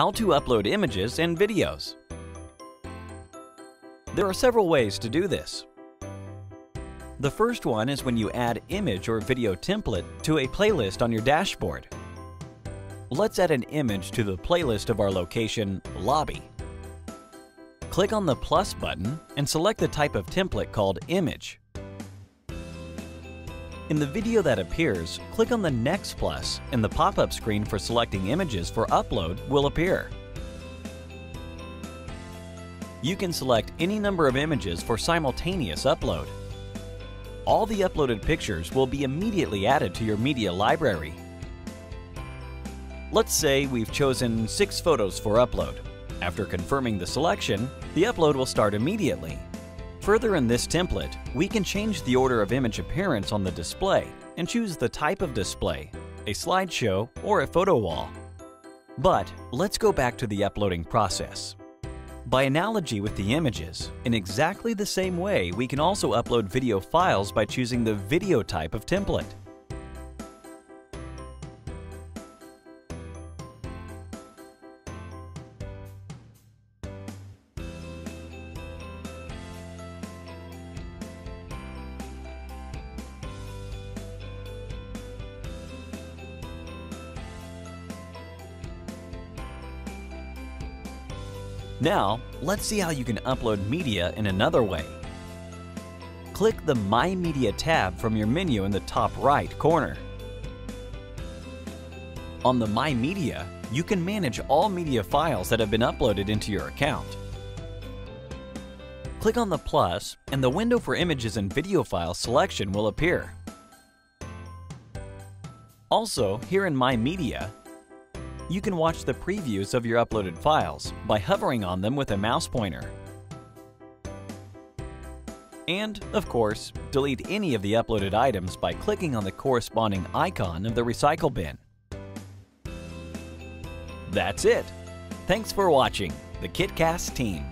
How to upload images and videos. There are several ways to do this. The first one is when you add image or video template to a playlist on your dashboard. Let's add an image to the playlist of our location, Lobby. Click on the plus button and select the type of template called Image. In the video that appears, click on the next plus and the pop-up screen for selecting images for upload will appear. You can select any number of images for simultaneous upload. All the uploaded pictures will be immediately added to your media library. Let's say we've chosen six photos for upload. After confirming the selection, the upload will start immediately. Further in this template, we can change the order of image appearance on the display and choose the type of display, a slideshow or a photo wall. But let's go back to the uploading process. By analogy with the images, in exactly the same way we can also upload video files by choosing the video type of template. Now, let's see how you can upload media in another way. Click the My Media tab from your menu in the top right corner. On the My Media, you can manage all media files that have been uploaded into your account. Click on the plus and the window for images and video file selection will appear. Also, here in My Media, you can watch the previews of your uploaded files by hovering on them with a mouse pointer. And, of course, delete any of the uploaded items by clicking on the corresponding icon of the recycle bin. That's it! Thanks for watching, the Kitcast team.